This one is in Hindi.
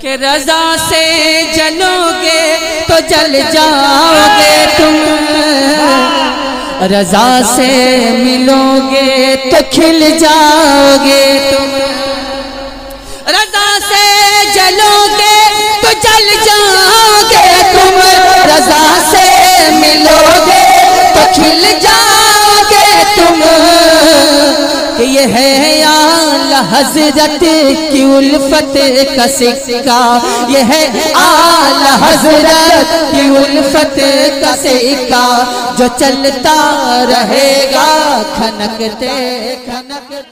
कि रजा से जलोगे तो जल जाओगे तुम। रजा से मिलोगे तो खिल जाओगे तुम। रजा से जलोगे कि ये है आला हज़रत की उल्फत का सिक्का। ये है आला हज़रत की उल्फत का सिक्का। जो चलता रहेगा, खनकते खनकते।